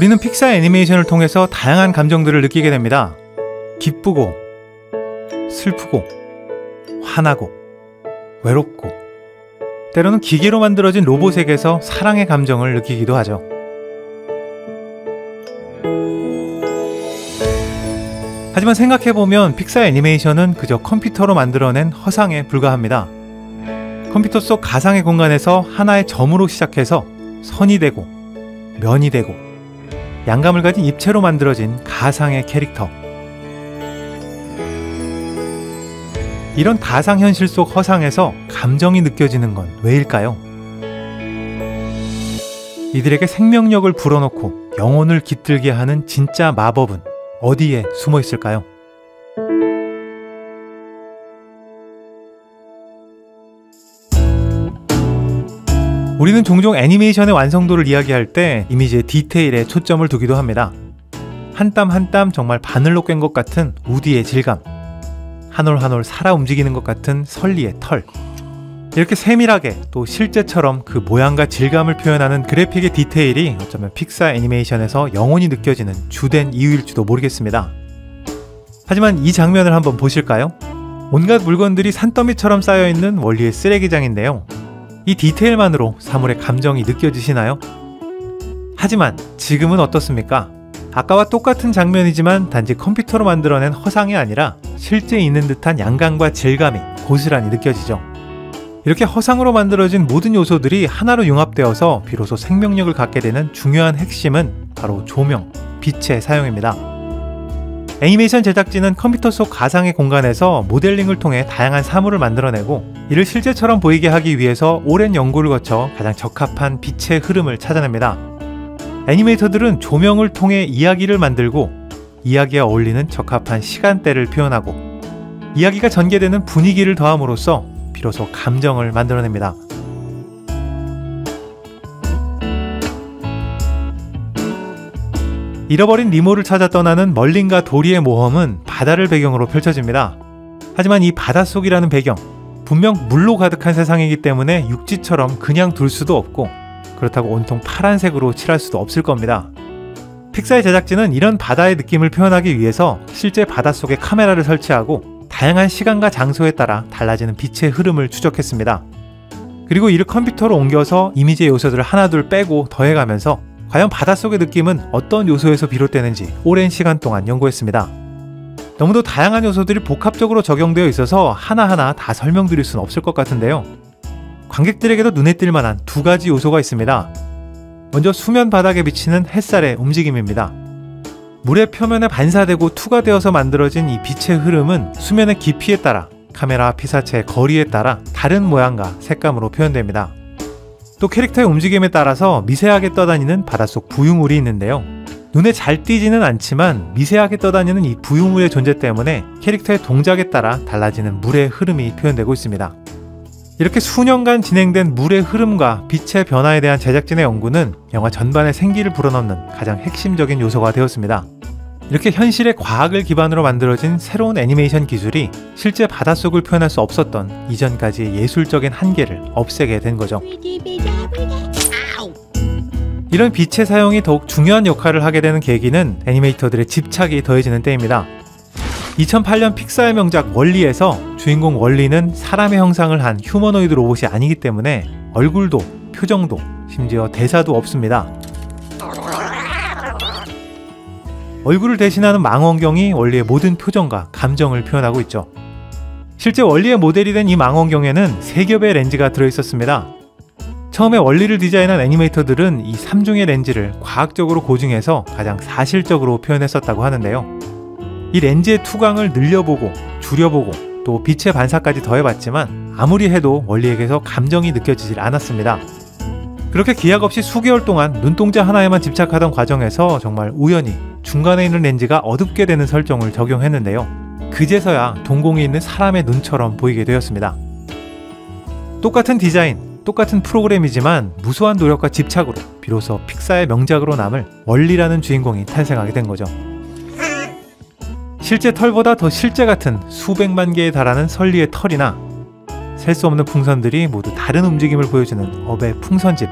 우리는 픽사 애니메이션을 통해서 다양한 감정들을 느끼게 됩니다. 기쁘고, 슬프고, 화나고, 외롭고, 때로는 기계로 만들어진 로봇에게서 사랑의 감정을 느끼기도 하죠. 하지만 생각해보면 픽사 애니메이션은 그저 컴퓨터로 만들어낸 허상에 불과합니다. 컴퓨터 속 가상의 공간에서 하나의 점으로 시작해서 선이 되고, 면이 되고, 양감을 가진 입체로 만들어진 가상의 캐릭터. 이런 가상현실 속 허상에서 감정이 느껴지는 건 왜일까요? 이들에게 생명력을 불어넣고 영혼을 깃들게 하는 진짜 마법은 어디에 숨어 있을까요? 우리는 종종 애니메이션의 완성도를 이야기할 때 이미지의 디테일에 초점을 두기도 합니다. 한 땀 한 땀 정말 바늘로 깬 것 같은 우디의 질감, 한 올 한 올 살아 움직이는 것 같은 설리의 털. 이렇게 세밀하게 또 실제처럼 그 모양과 질감을 표현하는 그래픽의 디테일이 어쩌면 픽사 애니메이션에서 영원히 느껴지는 주된 이유일지도 모르겠습니다. 하지만 이 장면을 한번 보실까요? 온갖 물건들이 산더미처럼 쌓여있는 원리의 쓰레기장인데요. 이 디테일만으로 사물의 감정이 느껴지시나요? 하지만 지금은 어떻습니까? 아까와 똑같은 장면이지만 단지 컴퓨터로 만들어낸 허상이 아니라 실제 있는 듯한 양감과 질감이 고스란히 느껴지죠. 이렇게 허상으로 만들어진 모든 요소들이 하나로 융합되어서 비로소 생명력을 갖게 되는 중요한 핵심은 바로 조명, 빛의 사용입니다. 애니메이션 제작진은 컴퓨터 속 가상의 공간에서 모델링을 통해 다양한 사물을 만들어내고 이를 실제처럼 보이게 하기 위해서 오랜 연구를 거쳐 가장 적합한 빛의 흐름을 찾아냅니다. 애니메이터들은 조명을 통해 이야기를 만들고 이야기에 어울리는 적합한 시간대를 표현하고 이야기가 전개되는 분위기를 더함으로써 비로소 감정을 만들어냅니다. 잃어버린 니모를 찾아 떠나는 멀린과 도리의 모험은 바다를 배경으로 펼쳐집니다. 하지만 이 바닷속이라는 배경, 분명 물로 가득한 세상이기 때문에 육지처럼 그냥 둘 수도 없고 그렇다고 온통 파란색으로 칠할 수도 없을 겁니다. 픽사의 제작진은 이런 바다의 느낌을 표현하기 위해서 실제 바닷속에 카메라를 설치하고 다양한 시간과 장소에 따라 달라지는 빛의 흐름을 추적했습니다. 그리고 이를 컴퓨터로 옮겨서 이미지의 요소들을 하나둘 빼고 더해가면서 과연 바닷속의 느낌은 어떤 요소에서 비롯되는지 오랜 시간 동안 연구했습니다. 너무도 다양한 요소들이 복합적으로 적용되어 있어서 하나하나 다 설명드릴 수는 없을 것 같은데요. 관객들에게도 눈에 띌 만한 두 가지 요소가 있습니다. 먼저 수면 바닥에 비치는 햇살의 움직임입니다. 물의 표면에 반사되고 투과되어서 만들어진 이 빛의 흐름은 수면의 깊이에 따라 카메라 피사체의 거리에 따라 다른 모양과 색감으로 표현됩니다. 또 캐릭터의 움직임에 따라서 미세하게 떠다니는 바닷속 부유물이 있는데요. 눈에 잘 띄지는 않지만 미세하게 떠다니는 이 부유물의 존재 때문에 캐릭터의 동작에 따라 달라지는 물의 흐름이 표현되고 있습니다. 이렇게 수년간 진행된 물의 흐름과 빛의 변화에 대한 제작진의 연구는 영화 전반의 생기를 불어넣는 가장 핵심적인 요소가 되었습니다. 이렇게 현실의 과학을 기반으로 만들어진 새로운 애니메이션 기술이 실제 바닷속을 표현할 수 없었던 이전까지의 예술적인 한계를 없애게 된 거죠. 이런 빛의 사용이 더욱 중요한 역할을 하게 되는 계기는 애니메이터들의 집착이 더해지는 때입니다. 2008년 픽사의 명작 월리에서 주인공 월리는 사람의 형상을 한 휴머노이드 로봇이 아니기 때문에 얼굴도 표정도 심지어 대사도 없습니다. 얼굴을 대신하는 망원경이 원리의 모든 표정과 감정을 표현하고 있죠. 실제 원리의 모델이 된 이 망원경에는 세 겹의 렌즈가 들어있었습니다. 처음에 원리를 디자인한 애니메이터들은 이 3중의 렌즈를 과학적으로 고증해서 가장 사실적으로 표현했었다고 하는데요. 이 렌즈의 투광을 늘려보고 줄여보고 또 빛의 반사까지 더해봤지만 아무리 해도 원리에게서 감정이 느껴지질 않았습니다. 그렇게 기약 없이 수개월 동안 눈동자 하나에만 집착하던 과정에서 정말 우연히 중간에 있는 렌즈가 어둡게 되는 설정을 적용했는데요. 그제서야 동공에 있는 사람의 눈처럼 보이게 되었습니다. 똑같은 디자인, 똑같은 프로그램이지만 무수한 노력과 집착으로 비로소 픽사의 명작으로 남을 원리라는 주인공이 탄생하게 된 거죠. 실제 털보다 더 실제 같은 수백만 개에 달하는 설리의 털이나 셀 수 없는 풍선들이 모두 다른 움직임을 보여주는 업의 풍선집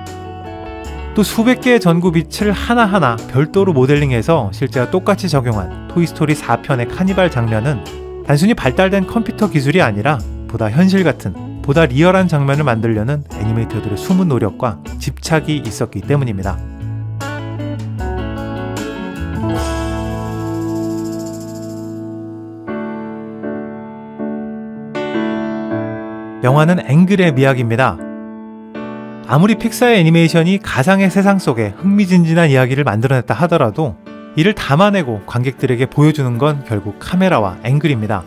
또 수백 개의 전구 빛을 하나하나 별도로 모델링해서 실제와 똑같이 적용한 토이스토리 4편의 카니발 장면은 단순히 발달된 컴퓨터 기술이 아니라 보다 현실 같은, 보다 리얼한 장면을 만들려는 애니메이터들의 숨은 노력과 집착이 있었기 때문입니다. 영화는 앵글의 미학입니다. 아무리 픽사의 애니메이션이 가상의 세상 속에 흥미진진한 이야기를 만들어냈다 하더라도 이를 담아내고 관객들에게 보여주는 건 결국 카메라와 앵글입니다.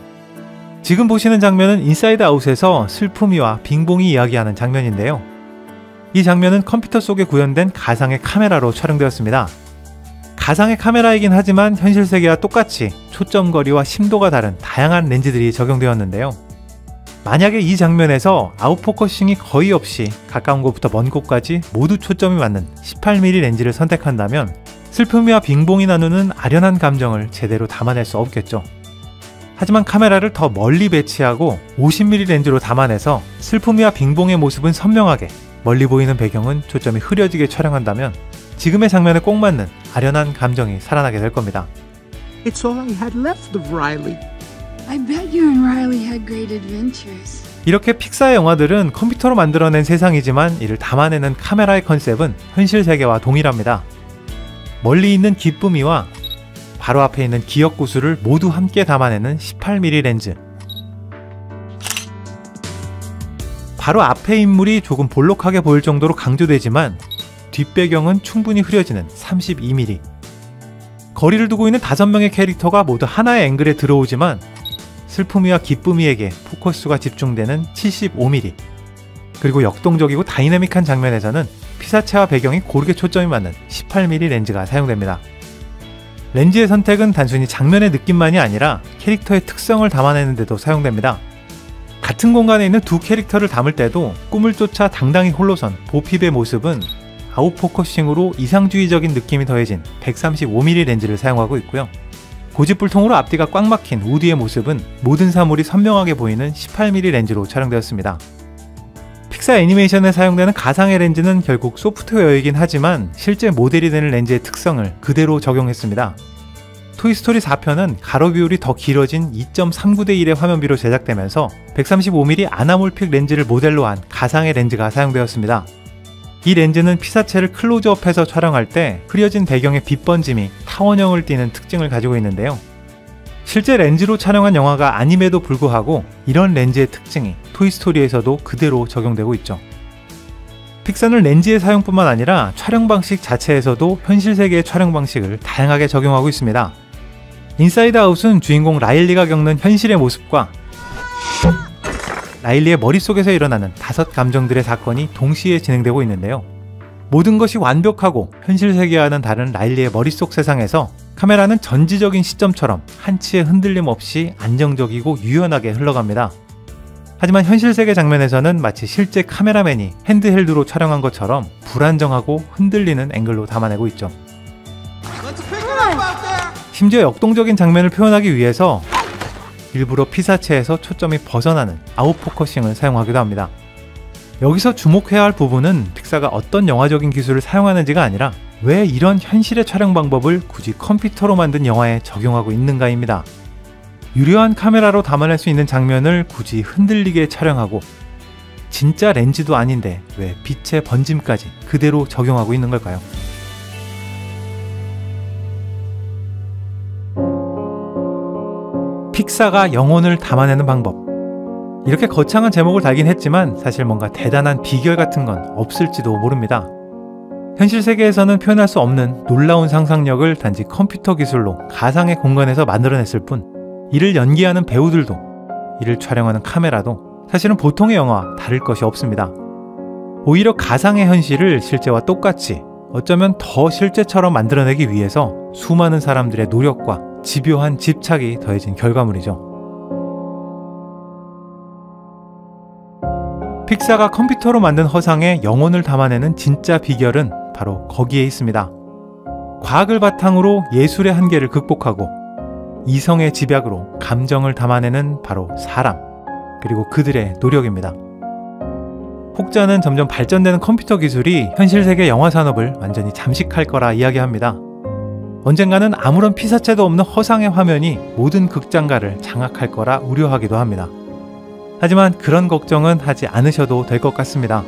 지금 보시는 장면은 인사이드 아웃에서 슬픔이와 빙봉이 이야기하는 장면인데요. 이 장면은 컴퓨터 속에 구현된 가상의 카메라로 촬영되었습니다. 가상의 카메라이긴 하지만 현실 세계와 똑같이 초점거리와 심도가 다른 다양한 렌즈들이 적용되었는데요. 만약에 이 장면에서 out focusing이 거의 없이 가까운 곳부터 먼 곳까지 모두 초점이 맞는 18mm 렌즈를 선택한다면 슬픔이와 빙봉이 나누는 아련한 감정을 제대로 담아낼 수 없겠죠. 하지만 카메라를 더 멀리 배치하고 50mm 렌즈로 담아내서 슬픔이와 빙봉의 모습은 선명하게 멀리 보이는 배경은 초점이 흐려지게 촬영한다면 지금의 장면에 꼭 맞는 아련한 감정이 살아나게 될 겁니다. It's all I had left of Riley. 이렇게 픽사의 영화들은 컴퓨터로 만들어낸 세상이지만 이를 담아내는 카메라의 컨셉은 현실 세계와 동일합니다. 멀리 있는 기쁨이와 바로 앞에 있는 기억 구수를 모두 함께 담아내는 18mm 렌즈. 바로 앞에 인물이 조금 볼록하게 보일 정도로 강조되지만 뒷배경은 충분히 흐려지는 32mm. 거리를 두고 있는 5명의 캐릭터가 모두 하나의 앵글에 들어오지만 슬픔이와 기쁨이에게 포커스가 집중되는 75mm. 그리고 역동적이고 다이내믹한 장면에서는 피사체와 배경이 고르게 초점이 맞는 18mm 렌즈가 사용됩니다. 렌즈의 선택은 단순히 장면의 느낌만이 아니라 캐릭터의 특성을 담아내는데도 사용됩니다. 같은 공간에 있는 두 캐릭터를 담을 때도 꿈을 쫓아 당당히 홀로선 보핍의 모습은 out focusing으로 이상주의적인 느낌이 더해진 135mm 렌즈를 사용하고 있고요. 고집불통으로 앞뒤가 꽉 막힌 우디의 모습은 모든 사물이 선명하게 보이는 18mm 렌즈로 촬영되었습니다. 픽사 애니메이션에 사용되는 가상의 렌즈는 결국 소프트웨어이긴 하지만 실제 모델이 되는 렌즈의 특성을 그대로 적용했습니다. 토이스토리 4편은 가로 비율이 더 길어진 2.39대 1의 화면비로 제작되면서 135mm anamorphic 렌즈를 모델로 한 가상의 렌즈가 사용되었습니다. 이 렌즈는 피사체를 클로즈업해서 촬영할 때 흐려진 배경의 빛 번짐이 타원형을 띠는 특징을 가지고 있는데요. 실제 렌즈로 촬영한 영화가 아님에도 불구하고 이런 렌즈의 특징이 토이스토리에서도 그대로 적용되고 있죠. 픽사는 렌즈의 사용뿐만 아니라 촬영 방식 자체에서도 현실 세계의 촬영 방식을 다양하게 적용하고 있습니다. 인사이드 아웃은 주인공 라일리가 겪는 현실의 모습과 라일리의 머릿속에서 일어나는 다섯 감정들의 사건이 동시에 진행되고 있는데요. 모든 것이 완벽하고 현실 세계와는 다른 라일리의 머릿속 세상에서 카메라는 전지적인 시점처럼 한치의 흔들림 없이 안정적이고 유연하게 흘러갑니다. 하지만 현실 세계 장면에서는 마치 실제 카메라맨이 핸드헬드로 촬영한 것처럼 불안정하고 흔들리는 앵글로 담아내고 있죠. 심지어 역동적인 장면을 표현하기 위해서 일부러 피사체에서 초점이 벗어나는 out focusing을 사용하기도 합니다. 여기서 주목해야 할 부분은 픽사가 어떤 영화적인 기술을 사용하는지가 아니라 왜 이런 현실의 촬영 방법을 굳이 컴퓨터로 만든 영화에 적용하고 있는가입니다. 유려한 카메라로 담아낼 수 있는 장면을 굳이 흔들리게 촬영하고 진짜 렌즈도 아닌데 왜 빛의 번짐까지 그대로 적용하고 있는 걸까요? 픽사가 영혼을 담아내는 방법. 이렇게 거창한 제목을 달긴 했지만 사실 뭔가 대단한 비결 같은 건 없을지도 모릅니다. 현실 세계에서는 표현할 수 없는 놀라운 상상력을 단지 컴퓨터 기술로 가상의 공간에서 만들어냈을 뿐, 이를 연기하는 배우들도, 이를 촬영하는 카메라도 사실은 보통의 영화와 다를 것이 없습니다. 오히려 가상의 현실을 실제와 똑같이 어쩌면 더 실제처럼 만들어내기 위해서 수많은 사람들의 노력과 집요한 집착이 더해진 결과물이죠. 픽사가 컴퓨터로 만든 허상에 영혼을 담아내는 진짜 비결은 바로 거기에 있습니다. 과학을 바탕으로 예술의 한계를 극복하고 이성의 집약으로 감정을 담아내는 바로 사람, 그리고 그들의 노력입니다. 혹자는 점점 발전되는 컴퓨터 기술이 현실 세계 영화 산업을 완전히 잠식할 거라 이야기합니다. 언젠가는 아무런 피사체도 없는 허상의 화면이 모든 극장가를 장악할 거라 우려하기도 합니다. 하지만 그런 걱정은 하지 않으셔도 될 것 같습니다.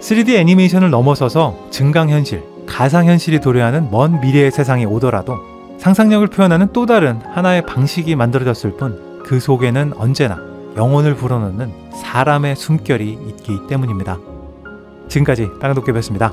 3D 애니메이션을 넘어서서 증강현실, 가상현실이 도래하는 먼 미래의 세상이 오더라도 상상력을 표현하는 또 다른 하나의 방식이 만들어졌을 뿐 그 속에는 언제나 영혼을 불어넣는 사람의 숨결이 있기 때문입니다. 지금까지 땅도깨비였습니다.